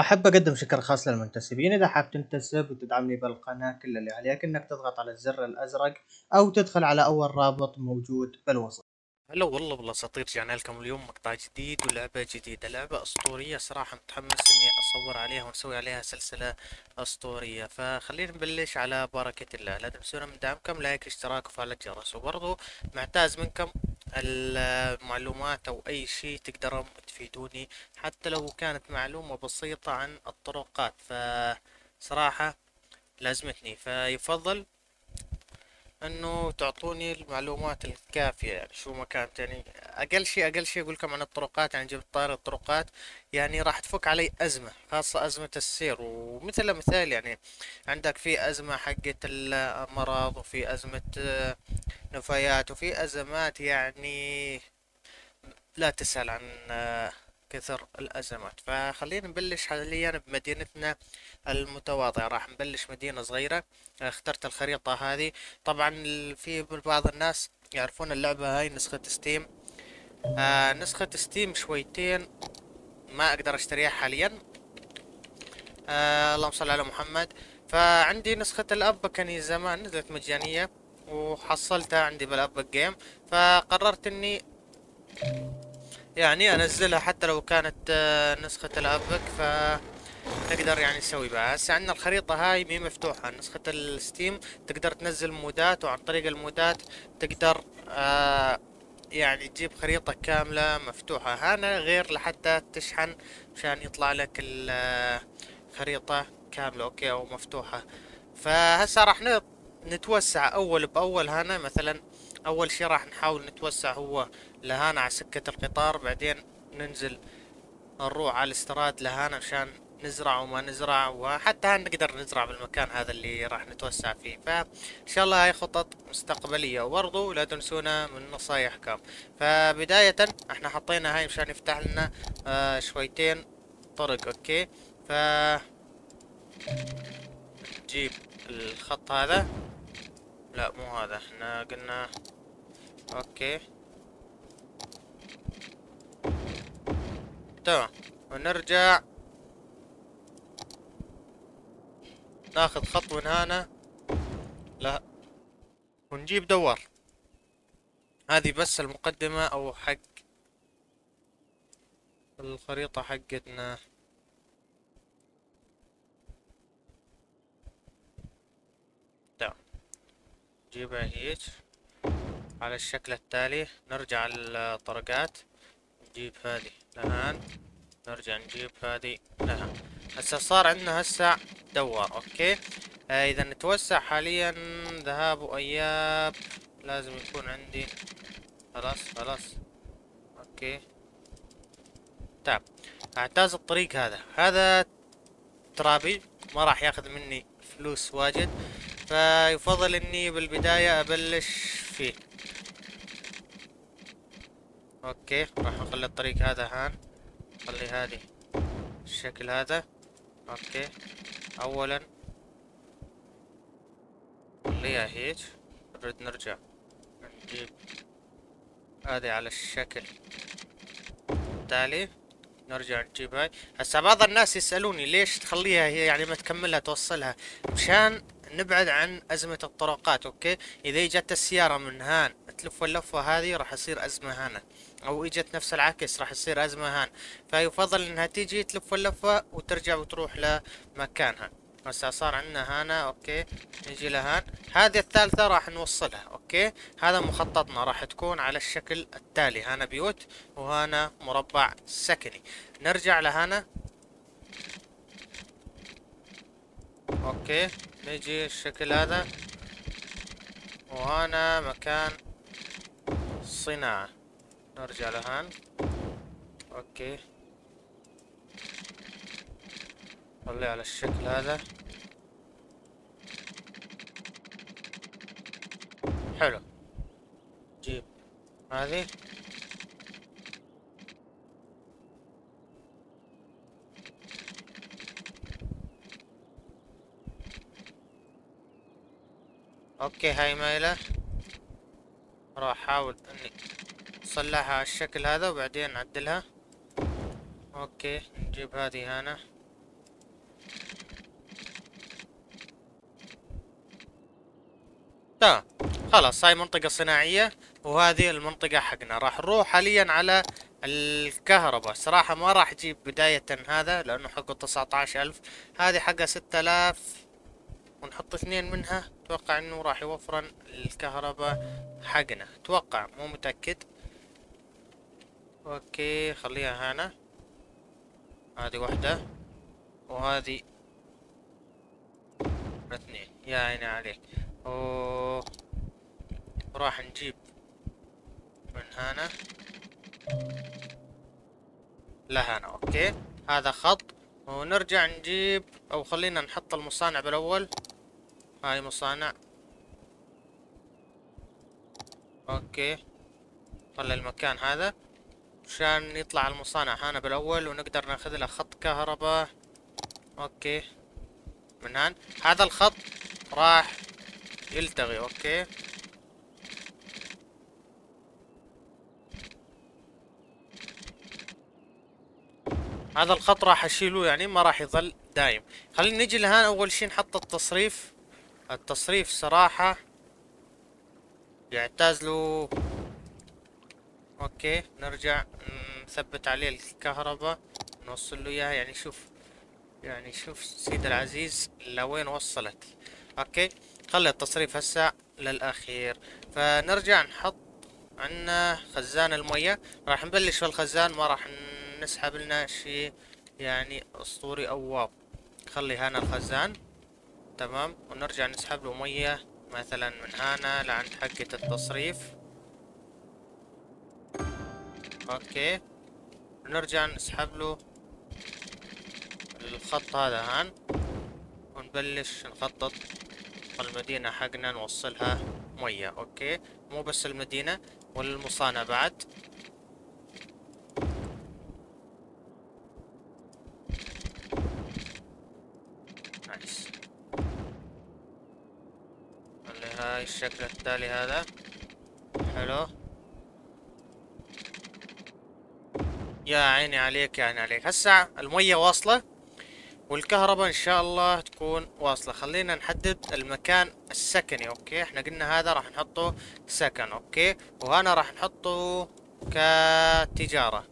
أحب أقدم شكر خاص للمنتسبين. إذا حاب تنتسب وتدعمني بالقناة كل اللي عليك إنك تضغط على الزر الأزرق أو تدخل على أول رابط موجود بالوصف. هلا والله بالاساطير رجعنا لكم اليوم مقطع جديد ولعبة جديدة لعبة أسطورية صراحة متحمس إني أصور عليها ونسوي عليها سلسلة أسطورية. فخلينا نبلش على بركة الله. لا تنسونا من دعمكم لايك اشتراك وفعل الجرس. وبرضو معتاز منكم المعلومات أو أي شيء تقدروا تفيدوني حتى لو كانت معلومة بسيطة عن الطرقات. فصراحة لازمتني. فيفضل انه تعطوني المعلومات الكافية يعني شو ما كانت يعني أقل شيء أقل شيء أقول لكم عن الطرقات يعني جبت طاري الطرقات يعني راح تفك علي أزمة خاصة أزمة السير. ومثل مثال يعني عندك في أزمة حقت المرض وفي أزمة آه، نفايات وفي أزمات يعني لا تسأل عن كثر الأزمات. فخلينا نبلش حاليا بمدينتنا المتواضعة. راح نبلش مدينة صغيرة اخترت الخريطة هذه. طبعا في بعض الناس يعرفون اللعبة هاي نسخة Steam. آه نسخة Steam شويتين ما أقدر أشتريها حاليا. آه اللهم صل على محمد. فعندي نسخة ال Epic كان زمان نزلت مجانية وحصلتها عندي بال Epic Games فقررت إني يعني انزلها حتى لو كانت آه، نسخة ال Epic ف تقدر يعني تسوي بها هسه عندنا الخريطة هاي مي مفتوحة نسخة ال Steam تقدر تنزل مودات وعن طريق المودات تقدر آه يعني تجيب خريطة كاملة مفتوحة. هنا غير لحتى تشحن مشان يطلع لك الخريطة آه، كاملة okay أو مفتوحة. فهسه راح نتوسع أول بأول هنا مثلا أول شي راح نحاول نتوسع هو لهانا على سكة القطار بعدين ننزل نروح على الاستراد لهانا عشان نزرع وما نزرع وحتى نقدر نزرع بالمكان هذا اللي راح نتوسع فيه. فان شاء الله هاي خطط مستقبلية وبرضو لا تنسونا من نصايحكم. فبداية إحنا حطينا هاي مشان يفتح لنا آه شويتين طرق okay؟ ف نجيب الخط هذا. لا مو هذا. إحنا قلنا okay. تمام. ونرجع. ناخذ خط من هنا. لا. ونجيب دوار. هذه بس المقدمة أو حق الخريطة حقتنا تمام نجيبها هيك على الشكل التالي. نرجع الطرقات. نجيب هذه لهان. نرجع نجيب هذه لهان. هسه صار عندنا هسه دوار أوكي؟ آه إذا نتوسع حاليا ذهاب وإياب لازم يكون عندي. خلاص خلاص. okay. طيب أعتاز الطريق هذا. هذا ترابي ما راح ياخذ مني فلوس واجد. فيفضل إني بالبداية أبلش فيه. okay راح نخلي الطريق هذا هان. نخلي هذه الشكل هذا. okay. اولا خليها هيك نريد نرجع. نجيب هذه على الشكل التالي. نرجع نجيب هاي. هسا بعض الناس يسألوني ليش تخليها هي؟ يعني ما تكملها توصلها. مشان نبعد عن أزمة الطرقات okay؟ إذا إجت السيارة من هان تلف اللفة هذه راح يصير أزمة هنا أو إجت نفس العكس راح يصير أزمة هان. فيفضل إنها تيجي تلف اللفة وترجع وتروح لمكانها. هسه صار عندنا هنا okay؟ نجي لهان. هذه الثالثة راح نوصلها okay؟ هذا مخططنا راح تكون على الشكل التالي. هنا بيوت وهنا مربع سكني. نرجع لهنا okay نجي الشكل هذا. وهنا مكان صناعة. نرجع لهان. أوكي خليه على الشكل هذا. حلو. جيب. هذه. okay هاي مايلة راح أحاول إني أصلحها على الشكل هذا وبعدين أعدلها. okay نجيب هذه هنا. تمام خلاص هاي منطقة صناعية وهذه المنطقة حقنا. راح نروح حاليا على الكهرباء. صراحة ما راح أجيب بداية هذا لأنه حقه تسعة عشر ألف. هذه حقه ستة آلاف. ونحط اثنين منها. أتوقع أنه راح يوفر الكهرباء حقنا. أتوقع مو متأكد. أوكي خليها هنا. هذه واحدة. وهذه اثنين. يا عيني عليك. أوه. راح نجيب من هنا. لهنا okay. هذا خط. ونرجع نجيب أو خلينا نحط المصانع بالأول. هاي مصانع okay خلي المكان هذا. عشان يطلع المصانع هنا بالأول ونقدر ناخذ له خط كهرباء. okay من هان. هذا الخط راح يلتغي okay هذا الخط راح أشيله يعني ما راح يظل دايم. خلينا نجي لهان. أول شي نحط التصريف. التصريف صراحة يعتاز له. okay نرجع نثبت عليه الكهرباء نوصل له إياها. يعني شوف يعني شوف سيد العزيز لوين وصلت. okay خلي التصريف هسه للأخير. فنرجع نحط عنا خزان المية. راح نبلش في الخزان ما راح نسحب لنا شيء يعني أسطوري أو wow خلي هنا الخزان. تمام. ونرجع نسحب له مية مثلا من هنا لعند حقة التصريف. okay. نرجع نسحب له الخط هذا هان. ونبلش نخطط المدينة حقنا نوصلها مية. okay. مو بس المدينة والمصانع بعد nice خلي هاي الشكل التالي هذا. حلو. يا عيني عليك يا عيني عليك. هسا المية واصلة والكهرباء إن شاء الله تكون واصلة. خلينا نحدد المكان السكني okay؟ إحنا قلنا هذا راح نحطه سكن okay؟ وهنا راح نحطه كتجارة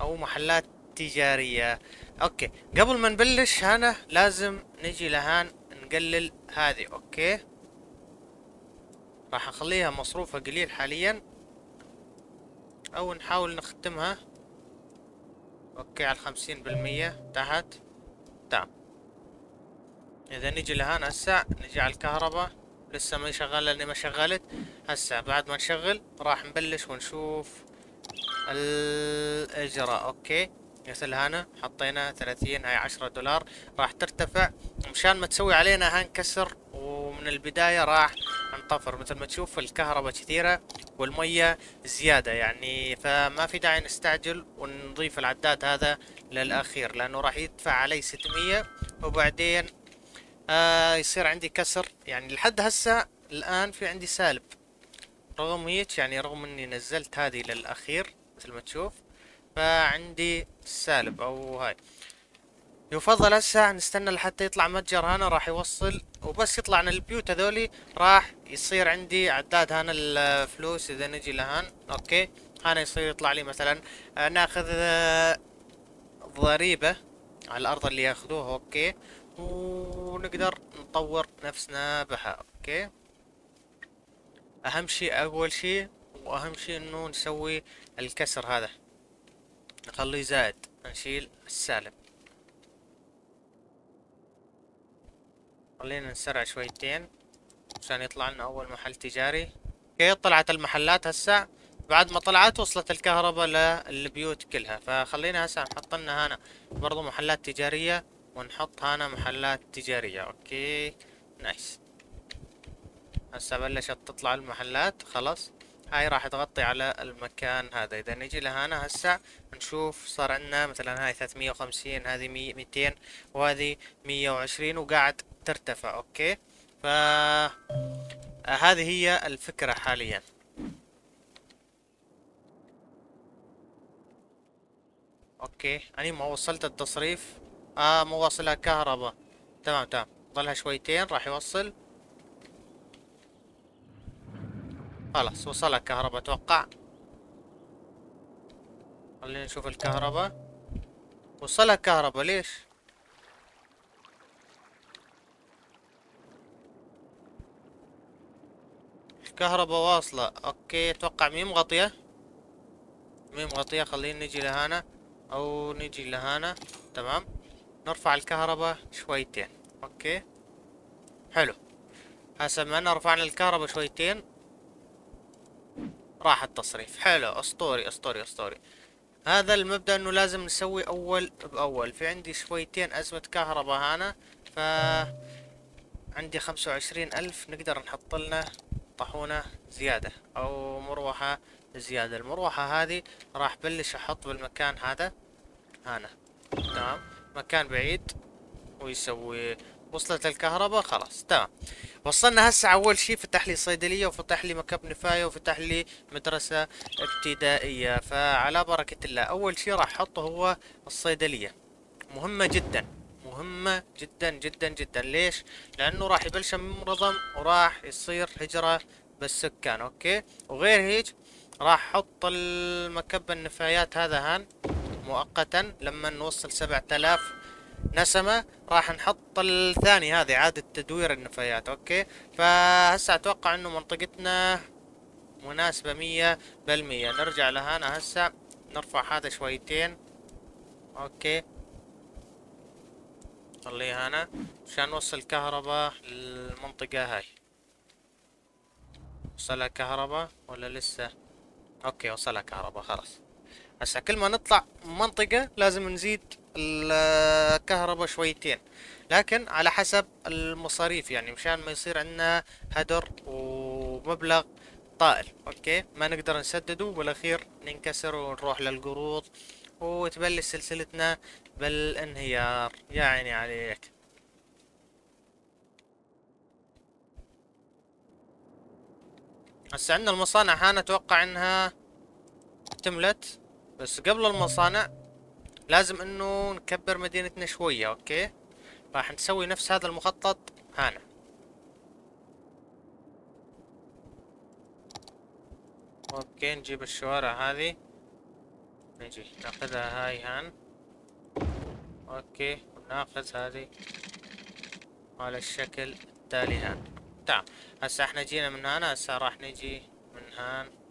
أو محلات تجارية. okay. قبل ما نبلش هنا لازم نجي لهان نقلل هذه okay؟ راح نخليها مصروفها قليل حاليا. أو نحاول نختمها. okay على الخمسين بالمية. تحت تمام. إذا نجي لهان هسه نجي على الكهرباء. لسه ما شغال لأني ما شغلت. هسه بعد ما نشغل راح نبلش ونشوف الإجراء. okay. مثل هنا. حطينا ثلاثين هاي عشرة دولار. راح ترتفع. مشان ما تسوي علينا هان كسر ومن البداية راح نطفر مثل ما تشوف الكهرباء كثيرة والمية زيادة يعني فما في داعي نستعجل ونضيف العداد هذا للأخير لأنه راح يدفع علي ستمية وبعدين آه يصير عندي كسر. يعني لحد هسه الآن في عندي سالب. رغم هيك يعني رغم إني نزلت هذه للأخير مثل ما تشوف فعندي سالب أو هاي. يفضل هسه نستنى لحتى يطلع متجر هنا راح يوصل وبس يطلع من البيوت هذولي راح يصير عندي عداد هنا الفلوس إذا نجي لهان. okay. هنا يصير يطلع لي مثلا ناخذ آه، ضريبة على الأرض اللي ياخذوها. okay. ونقدر نطور نفسنا بها. okay. أهم شيء أول شيء وأهم شيء إنه نسوي الكسر هذا. نخليه زائد نشيل السالب. خلينا نسرع شويتين عشان يطلع لنا أول محل تجاري. okay طلعت المحلات هسه. بعد ما طلعت وصلت الكهرباء للبيوت كلها. فخلينا هسه نحط لنا هنا برضو محلات تجارية ونحط هنا محلات تجارية. okay nice. هسه بلشت تطلع المحلات. خلاص. هاي راح تغطي على المكان هذا. إذا نجي لهنا هسه نشوف صار عندنا مثلا هاي 350 هذه 200 وهذه 120 وقاعد ترتفع. okay؟ ف هذه هي الفكرة حاليا. okay؟ أني ما وصلت التصريف. آه مو واصلها كهرباء. تمام تمام. ضلها شويتين راح يوصل. خلاص وصلها كهرباء أتوقع خلينا نشوف الكهرباء. وصلها كهرباء ليش؟ الكهرباء واصلة. okay أتوقع مي مغطية مي مغطية خلينا نجي لهنا. أو نجي لهنا. تمام. نرفع الكهرباء شويتين. okay. حلو. هسه ما رفعنا الكهرباء شويتين. راح التصريف. حلو أسطوري أسطوري أسطوري. هذا المبدأ إنه لازم نسوي أول بأول. في عندي شويتين أزمة كهرباء هنا ف عندي خمسة وعشرين ألف نقدر نحط لنا طاحونة زيادة أو مروحة زيادة. المروحة هذه راح بلش أحط بالمكان هذا هنا. تمام؟ مكان بعيد ويسوي وصلت الكهرباء خلاص تمام. وصلنا هسه أول شيء فتح لي صيدلية وفتح لي مكب نفاية وفتح لي مدرسة ابتدائية. فعلى بركة الله أول شيء راح أحطه هو الصيدلية. مهمة جدا مهمة جدا جدا جدا. ليش؟ لأنه راح يبلش منظم وراح يصير هجرة بالسكان أوكي؟ وغير هيك راح أحط المكب النفايات هذا هان مؤقتا لما نوصل 7000 نسمة راح نحط الثاني هذه إعادة تدوير النفايات okay؟ فهسه أتوقع إنه منطقتنا مناسبة مية بالمية. نرجع لهنا هسه نرفع هذا شويتين okay؟ خليها هنا عشان نوصل كهرباء للمنطقة هاي. وصلها كهرباء ولا لسه؟ okay وصلها كهرباء خلاص. هسه كل ما نطلع منطقة لازم نزيد الكهرباء شويتين. لكن على حسب المصاريف يعني مشان ما يصير عندنا هدر ومبلغ طائل أوكي؟ ما نقدر نسدده بالاخير ننكسر ونروح للقروض وتبلش سلسلتنا بالانهيار. يا عيني عليك. هسه عندنا المصانع هان أتوقع إنها اكتملت بس قبل المصانع لازم انه نكبر مدينتنا شوية okay؟ راح نسوي نفس هذا المخطط هنا. okay نجيب الشوارع هذه. نجي ناخذها هاي هان. okay وناخذ هذه على الشكل التالي هان. تمام هسه إحنا جينا من هنا هسه راح نجي من هان.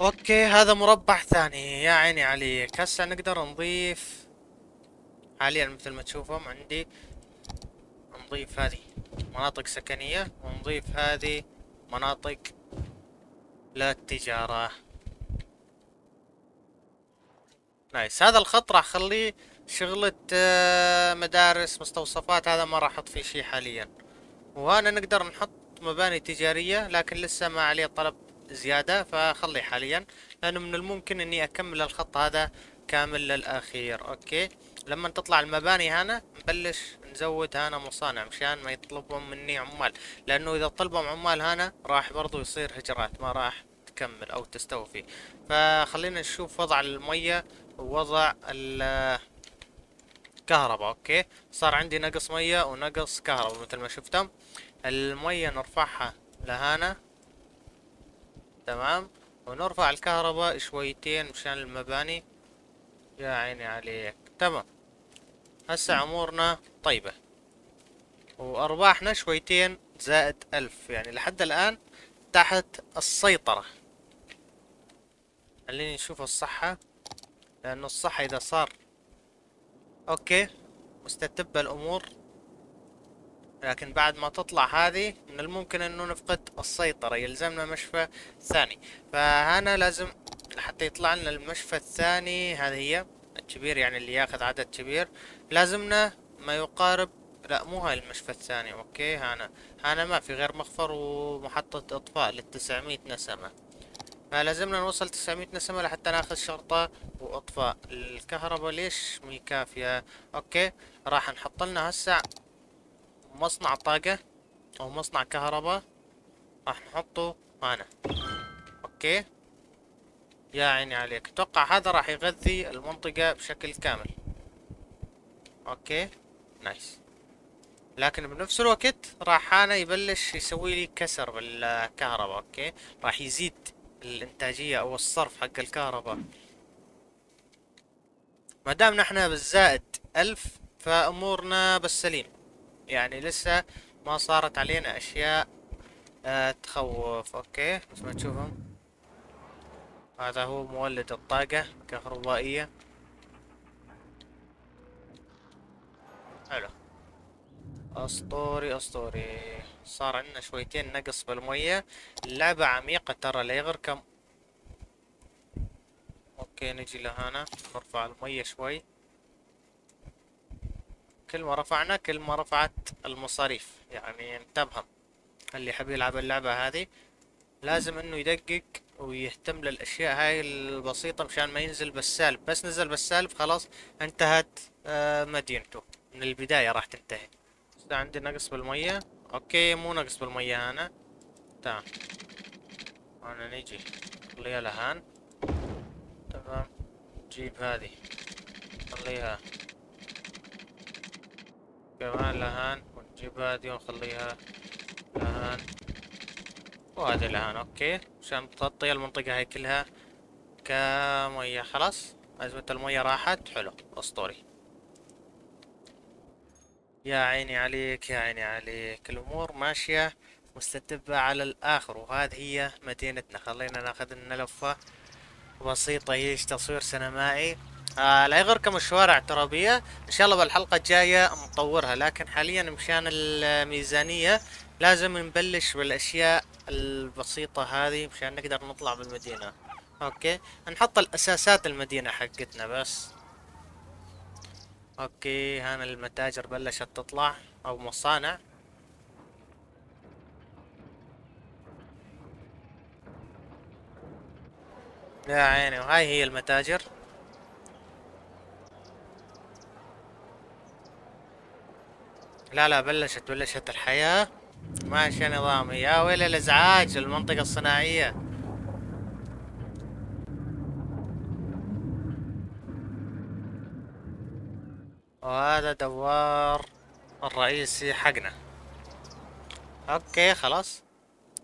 okay هذا مربع ثاني. يا عيني عليك. هسه نقدر نضيف حاليا مثل ما تشوفهم عندي نضيف هذه مناطق سكنية ونضيف هذه مناطق للتجارة. nice. هذا الخط راح اخليه شغلة آه، مدارس مستوصفات هذا ما راح أحط فيه شيء حاليا. وهنا نقدر نحط مباني تجارية لكن لسه ما عليه طلب زيادة فخلي حاليا لأنه من الممكن إني أكمل الخط هذا كامل للأخير. okay؟ لما تطلع المباني هنا نبلش نزود هنا مصانع مشان ما يطلبون مني عمال. لأنه إذا طلبهم عمال هنا راح برضو يصير هجرات ما راح تكمل أو تستوفي فخلينا نشوف وضع المية ووضع الكهرباء okay؟ صار عندي نقص مية ونقص كهرباء مثل ما شفتم. المية نرفعها لهنا. تمام؟ ونرفع الكهرباء شويتين مشان المباني. يا عيني عليك. تمام. هسه امورنا طيبة. وأرباحنا شويتين زائد ألف. يعني لحد الآن تحت السيطرة. خليني نشوف الصحة. لأنه الصحة إذا صار okay مستتبة الأمور. لكن بعد ما تطلع هذه من الممكن إنه نفقد السيطرة يلزمنا مشفى ثاني. فهنا لازم حتى يطلع لنا المشفى الثاني هذه هي الكبير يعني اللي ياخذ عدد كبير. لازمنا ما يقارب لا مو هاي المشفى الثاني. okay هنا. هنا ما في غير مخفر ومحطة إطفاء للتسعمية نسمة. فلازمنا نوصل تسعمية نسمة لحتى ناخذ شرطة وإطفاء. الكهرباء ليش مي كافية؟ okay راح نحط لنا هسه مصنع طاقة أو مصنع كهرباء راح نحطه هنا. okay؟ يا عيني عليك. أتوقع هذا راح يغذي المنطقة بشكل كامل. okay؟ nice. لكن بنفس الوقت راح أنا يبلش يسوي لي كسر بالكهرباء okay؟ راح يزيد الإنتاجية أو الصرف حق الكهرباء. ما دام نحن بالزائد ألف فأمورنا بالسليم. يعني لسه ما صارت علينا أشياء آه تخوف. أوكي بس ما تشوفهم. هذا هو مولد الطاقة الكهربائية. حلو. أسطوري أسطوري. صار عندنا شويتين نقص بالمية. اللعبة عميقة ترى لا يغركم أوكي نجي لهنا. نرفع المية شوي. كل ما رفعنا كل ما رفعت المصاريف. يعني انتبه اللي يحب يلعب اللعبة هذه لازم إنه يدقق ويهتم للأشياء هاي البسيطة مشان ما ينزل بالسالب. بس نزل بالسالب خلاص انتهت آه مدينته. من البداية راح تنتهي. عندي نقص بالمية. okay مو نقص بالمية أنا. تمام. أنا نجي. خليها لهان. تمام. نجيب هذه. خليها. كمان لهان ونجيب هذه ونخليها لهان. وهذه لهان okay. عشان تغطي المنطقة هاي كلها. كمية خلاص. أزمة المية راحت حلو. أسطوري. يا عيني عليك يا عيني عليك. الأمور ماشية مستتبة على الآخر وهذه هي مدينتنا. خلينا ناخذ لنا لفة بسيطة هيش تصوير سينمائي. آه لا يغركم الشوارع الترابية إن شاء الله بالحلقة الجاية نطورها لكن حاليا مشان الميزانية لازم نبلش بالأشياء البسيطة هذه مشان نقدر نطلع بالمدينة. أوكي؟ نحط الأساسات المدينة حقتنا بس. أوكي هنا المتاجر بلشت تطلع أو مصانع. يا عيني وهاي هي المتاجر. لا لا بلشت بلشت الحياة. ماشي نظامي يا ويل الإزعاج المنطقة الصناعية. وهذا دوار الرئيسي حقنا. okay خلاص.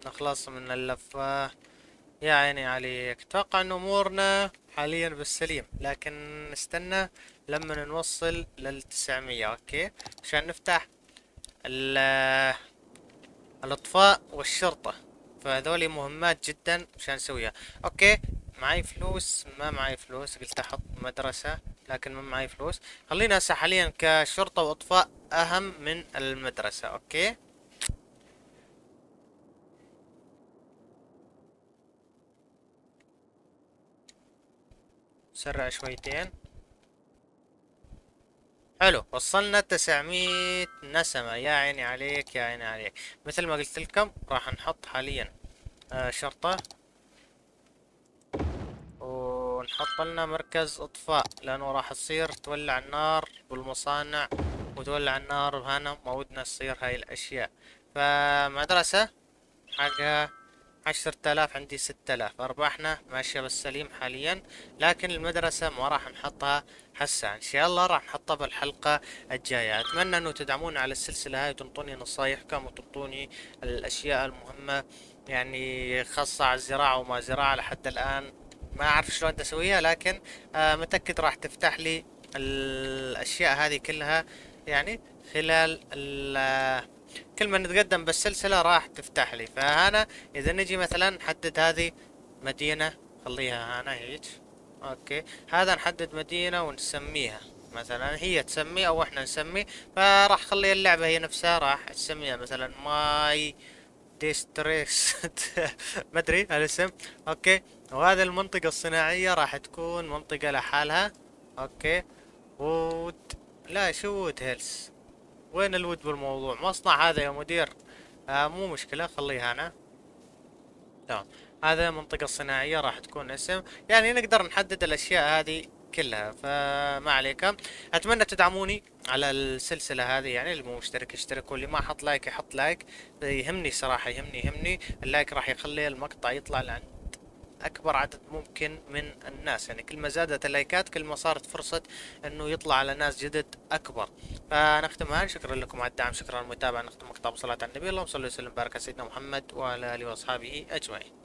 نخلص من اللفة. يا عيني عليك. أتوقع إن أمورنا حاليا بالسليم لكن نستنى لما نوصل للتسعمية. okay؟ عشان نفتح الإطفاء والشرطة. فهذولي مهمات جدا عشان نسويها okay معي فلوس. ما معي فلوس. قلت أحط مدرسة لكن ما معي فلوس. خلينا هسه حاليا كشرطة وأطفاء أهم من المدرسة. أوكي؟ سرع شويتين. حلو وصلنا تسعمية نسمة. يا عيني عليك يا عيني عليك. مثل ما قلت لكم راح نحط حاليا آه شرطة. ونحط لنا مركز إطفاء لأنه راح تصير تولع النار بالمصانع وتولع النار هنا ما ودنا تصير هاي الأشياء. فمدرسة حقها عشرة آلاف عندي ستة آلاف. أرباحنا ماشية بالسليم حاليا لكن المدرسة ما راح نحطها هسه. إن شاء الله راح نحطها بالحلقة الجاية. أتمنى أنه تدعمونا على السلسلة هاي وتنطوني نصايحكم وتنطوني الأشياء المهمة يعني خاصة على الزراعة وما زراعة لحد الآن. ما أعرف شلون أسويها لكن آه متأكد راح تفتح لي الأشياء هذه كلها يعني خلال كل ما نتقدم بالسلسلة راح تفتح لي. فهنا إذا نجي مثلا نحدد هذه مدينة خليها هنا هيك. okay. هذا نحدد مدينة ونسميها. مثلا هي تسمي أو إحنا نسمي. فراح خلي اللعبة هي نفسها راح تسميها مثلا ماي district ما أدري الاسم. okay. وهذه المنطقة الصناعية راح تكون منطقة لحالها. okay. Wood لا شو Wood Hills وين ال wood بالموضوع؟ مصنع هذا يا مدير. آه مو مشكلة خليها أنا. تمام. هذا منطقة صناعية راح تكون اسم. يعني نقدر نحدد الأشياء هذه كلها فما عليك. أتمنى تدعموني على السلسلة هذه يعني اللي مو مشترك يشترك واللي ما حط like يحط like. يهمني صراحة يهمني يهمني. ال like راح يخلي المقطع يطلع لعند أكبر عدد ممكن من الناس. يعني كل ما زادت اللايكات كل ما صارت فرصة إنه يطلع على ناس جدد أكبر. فنختم هان شكرا لكم على الدعم شكرا على المتابعة. نختم مقطع بصلاة على النبي. اللهم صل وسلم وبارك على سيدنا محمد وعلى آله وأصحابه أجمعين.